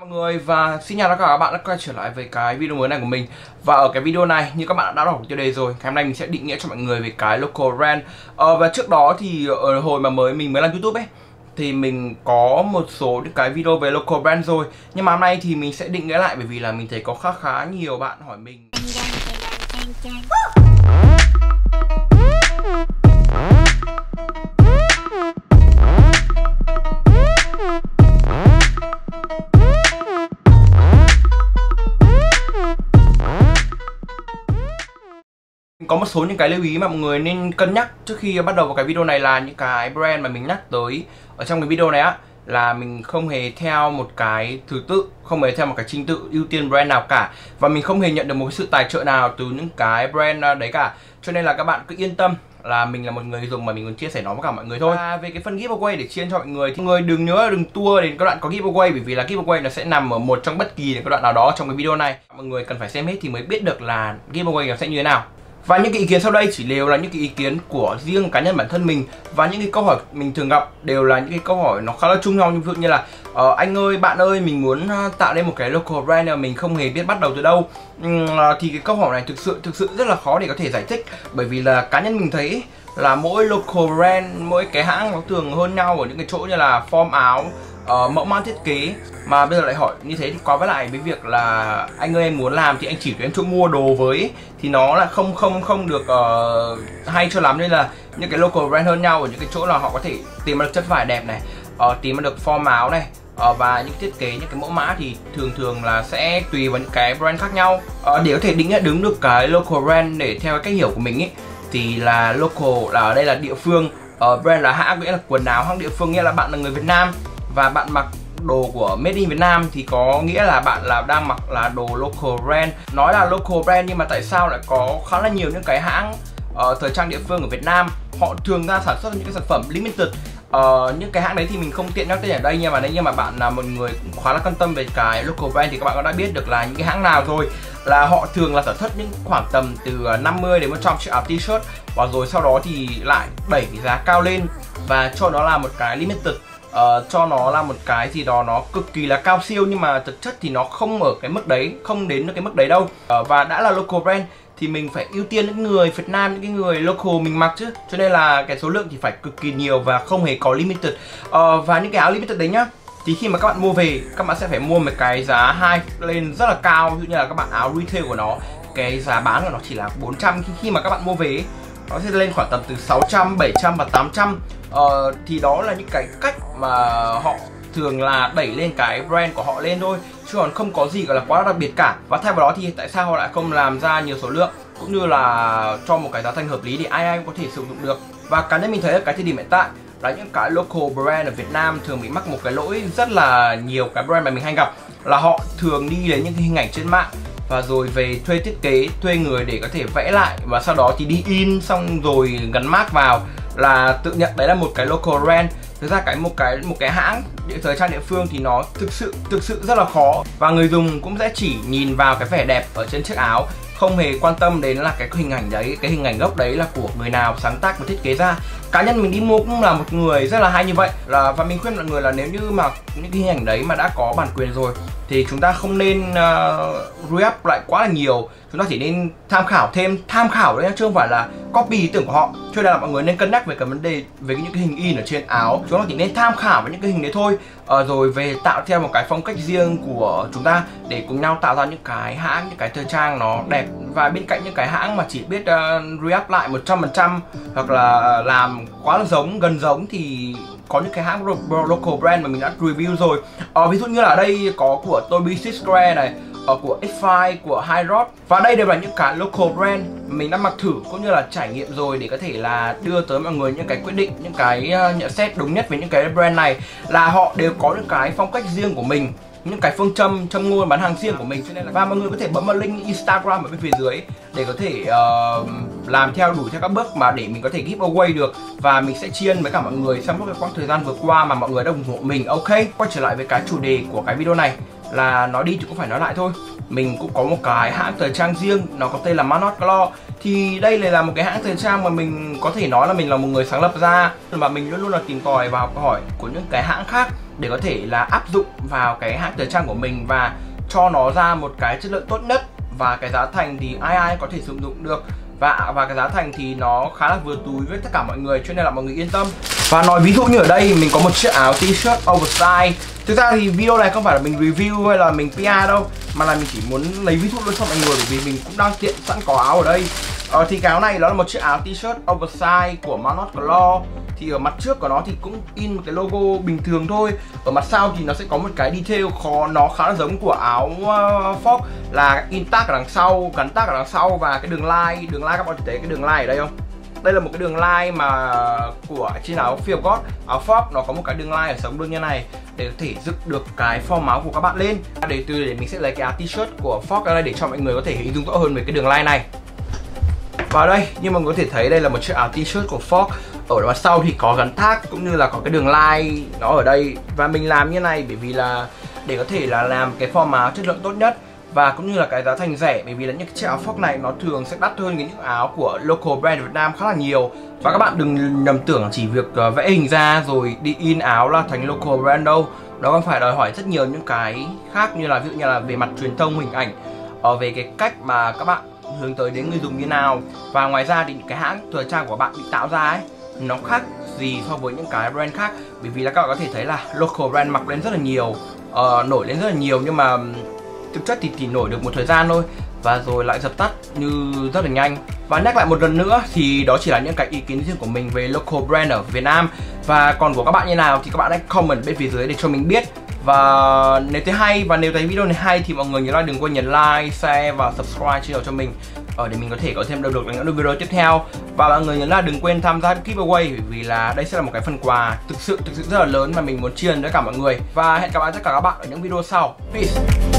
mọi người và xin chào tất cả các bạn đã quay trở lại với cái video mới này của mình. Và ở cái video này như các bạn đã đọc tiêu đề rồi Ngày hôm nay mình sẽ định nghĩa cho mọi người về cái local brand. Ờ, Và trước đó thì ở hồi mà mới mình mới làm youtube ấy Thì mình có một số những cái video về local brand rồi. Nhưng mà hôm nay thì mình sẽ định nghĩa lại bởi vì là mình thấy có khá khá nhiều bạn hỏi mình một số những cái lưu ý mà mọi người nên cân nhắc trước khi bắt đầu vào cái video này là những cái brand mà mình nhắc tới ở trong cái video này á là mình không hề theo một cái thứ tự, không hề theo một cái trình tự ưu tiên brand nào cả và mình không hề nhận được một sự tài trợ nào từ những cái brand đấy cả. Cho nên là các bạn cứ yên tâm là mình là một người dùng mà mình muốn chia sẻ nó với cả mọi người thôi. À, về cái phần giveaway để chia cho mọi người thì mọi người đừng nhớ đừng tua đến các đoạn có giveaway bởi vì là giveaway nó sẽ nằm ở một trong bất kỳ cái đoạn nào đó trong cái video này. Mọi người cần phải xem hết thì mới biết được là giveaway nó sẽ như thế nào. Và những cái ý kiến sau đây chỉ đều là những cái ý kiến của riêng cá nhân bản thân mình. Và những cái câu hỏi mình thường gặp đều là những cái câu hỏi nó khá là chung nhau. Như ví dụ như là uh, Anh ơi, bạn ơi, mình muốn tạo nên một cái local brand mà mình không hề biết bắt đầu từ đâu. Uhm, Thì cái câu hỏi này thực sự thực sự rất là khó để có thể giải thích. Bởi vì là cá nhân mình thấy là mỗi local brand, mỗi cái hãng nó thường hơn nhau ở những cái chỗ như là form áo uh, mẫu mã thiết kế mà bây giờ lại hỏi như thế thì quá với lại với việc là anh ơi em muốn làm thì anh chỉ cho em chỗ mua đồ với. Thì nó là không không không được uh, hay cho lắm nên là những cái local brand hơn nhau ở những cái chỗ là họ có thể tìm được chất vải đẹp này uh, tìm được form áo này uh, và những thiết kế những cái mẫu mã thì thường thường là sẽ tùy vào những cái brand khác nhau. Uh, để có thể định đứng được cái local brand để theo cách hiểu của mình ấy thì là local là ở đây là địa phương uh, brand là hãng nghĩa là quần áo hãng địa phương nghĩa là bạn là người Việt Nam và bạn mặc đồ của Made in Việt Nam thì có nghĩa là bạn là đang mặc là đồ local brand. Nói là local brand nhưng mà tại sao lại có khá là nhiều những cái hãng uh, thời trang địa phương ở Việt Nam họ thường ra sản xuất những cái sản phẩm limited. Uh, những cái hãng đấy thì mình không tiện nhắc tên ở đây nhưng mà nếu như mà bạn là một người cũng khá là quan tâm về cái local brand thì các bạn cũng đã biết được là những cái hãng nào rồi. Là họ thường là sản xuất những khoảng tầm từ ờ, 50 đến 100 chiếc áo t-shirt và rồi sau đó thì lại đẩy cái giá cao lên và cho nó là một cái limited uh, cho nó là một cái gì đó nó cực kỳ là cao siêu nhưng mà thực chất thì nó không ở cái mức đấy không đến được cái mức đấy đâu. Uh, và đã là local brand thì mình phải ưu tiên những người Việt Nam những cái người local mình mặc chứ. Cho nên là cái số lượng thì phải cực kỳ nhiều và không hề có limited. Uh, và những cái áo limited đấy nhá thì khi mà các bạn mua về các bạn sẽ phải mua một cái giá hai lên rất là cao. Ví dụ như là các bạn áo retail của nó cái giá bán của nó chỉ là 400 khi khi mà các bạn mua về nó sẽ lên khoảng tầm từ 600, 700 và 800 ờ, thì đó là những cái cách mà họ thường là đẩy lên cái brand của họ lên thôi chứ còn không có gì gọi là quá đặc biệt cả. Và thay vào đó thì tại sao họ lại không làm ra nhiều số lượng cũng như là cho một cái giá thành hợp lý để ai ai cũng có thể sử dụng được. Và cá nhân mình thấy ở cái thời điểm hiện tại là những cái local brand ở Việt Nam thường bị mắc một cái lỗi rất là nhiều cái brand mà mình hay gặp là họ thường đi đến những cái hình ảnh trên mạng và rồi về thuê thiết kế thuê người để có thể vẽ lại và sau đó thì đi in xong rồi gắn mác vào là tự nhận đấy là một cái local brand, thực ra cái một cái một cái hãng địa thời trang địa phương thì nó thực sự thực sự rất là khó. Và người dùng cũng sẽ chỉ nhìn vào cái vẻ đẹp ở trên chiếc áo không hề quan tâm đến là cái hình ảnh đấy cái hình ảnh gốc đấy là của người nào sáng tác và thiết kế ra. Cá nhân mình đi mua cũng là một người rất là hay như vậy. Là và mình khuyên mọi người là nếu như mà những cái hình ảnh đấy mà đã có bản quyền rồi thì chúng ta không nên ờ, uh, re-up lại quá là nhiều. Chúng ta chỉ nên tham khảo thêm tham khảo đấy chứ không phải là copy ý tưởng của họ. Cho nên là mọi người nên cân nhắc về cái vấn đề về những cái hình in ở trên áo. Chúng ta chỉ nên tham khảo với những cái hình đấy thôi à, rồi về tạo theo một cái phong cách riêng của chúng ta để cùng nhau tạo ra những cái hãng những cái thời trang nó đẹp. Và bên cạnh những cái hãng mà chỉ biết uh, re-up lại 100% hoặc là làm quá là giống gần giống thì có những cái hãng local brand mà mình đã review rồi. Ờ, ví dụ như là ở đây có của Toby Square này uh, của X5, của High và đây đều là những cái local brand mình đã mặc thử cũng như là trải nghiệm rồi để có thể là đưa tới mọi người những cái quyết định những cái uh, nhận xét đúng nhất về những cái brand này. Là họ đều có những cái phong cách riêng của mình những cái phương châm châm ngôn bán hàng riêng của mình. Cho nên là và mọi người có thể bấm vào link Instagram ở bên phía dưới để có thể uh, làm theo đủ theo các bước mà để mình có thể giveaway được. Và mình sẽ chiên với cả mọi người trong cái quãng thời gian vừa qua mà mọi người đã ủng hộ mình. Ok, quay trở lại với cái chủ đề của cái video này. Là nói đi thì cũng phải nói lại thôi. Mình cũng có một cái hãng thời trang riêng, nó có tên là Manot Claw. Thì đây là một cái hãng thời trang mà mình có thể nói là mình là một người sáng lập ra. Và mình luôn luôn là tìm tòi và học hỏi của những cái hãng khác để có thể là áp dụng vào cái hãng thời trang của mình và cho nó ra một cái chất lượng tốt nhất và cái giá thành thì ai ai có thể sử dụng được và và cái giá thành thì nó khá là vừa túi với tất cả mọi người cho nên là mọi người yên tâm. Và nói ví dụ như ở đây mình có một chiếc áo t-shirt oversize. Thực ra thì video này không phải là mình review hay là mình PR đâu mà là mình chỉ muốn lấy ví dụ luôn cho mọi người bởi vì mình cũng đang tiện sẵn có áo ở đây. Ờ, thì cái áo này đó là một chiếc áo t-shirt oversize của Manot Claw thì ở mặt trước của nó thì cũng in một cái logo bình thường thôi. Ở mặt sau thì nó sẽ có một cái detail khó nó khá là giống của áo uh, Fox là in tag ở đằng sau gắn tag ở đằng sau và cái đường line đường line các bạn thấy cái đường line ở đây không? Đây là một cái đường line mà của trên áo Fear God áo Fox nó có một cái đường line ở sống luôn như này để có thể dựng được cái form áo của các bạn lên. Để từ để mình sẽ lấy cái áo t-shirt của Fox ra đây để cho mọi người có thể hình dung rõ hơn về cái đường line này và đây. Như mọi người có thể thấy đây là một chiếc áo t-shirt của Fox. Ở mặt sau thì có gắn thác cũng như là có cái đường line nó ở đây. Và mình làm như này bởi vì là để có thể là làm cái form áo chất lượng tốt nhất và cũng như là cái giá thành rẻ. Bởi vì là những chiếc áo Fox này nó thường sẽ đắt hơn những áo của local brand Việt Nam khá là nhiều. Và các bạn đừng nhầm tưởng chỉ việc ờ, vẽ hình ra rồi đi in áo là thành local brand đâu. Nó còn phải đòi hỏi rất nhiều những cái khác như là, ví dụ như là về mặt truyền thông, hình ảnh. Ở về cái cách mà các bạn hướng tới đến người dùng như nào. Và ngoài ra thì cái hãng thời trang của bạn bị tạo ra ấy nó khác gì so với những cái brand khác? Bởi vì là các bạn có thể thấy là local brand mặc lên rất là nhiều uh, nổi lên rất là nhiều nhưng mà thực chất thì chỉ nổi được một thời gian thôi và rồi lại dập tắt như rất là nhanh. Và nhắc lại một lần nữa thì đó chỉ là những cái ý kiến riêng của mình về local brand ở Việt Nam. Và còn của các bạn như nào thì các bạn hãy comment bên phía dưới để cho mình biết và nếu thấy hay và nếu thấy video này hay thì mọi người nhớ là đừng quên nhấn like, share và subscribe channel cho mình. Ở để mình có thể có thêm động lực những video tiếp theo. Và mọi người nhớ là đừng quên tham gia giveaway vì là đây sẽ là một cái phần quà thực sự thực sự rất là lớn mà mình muốn chia với cả mọi người. Và hẹn gặp lại tất cả các bạn ở những video sau. Peace.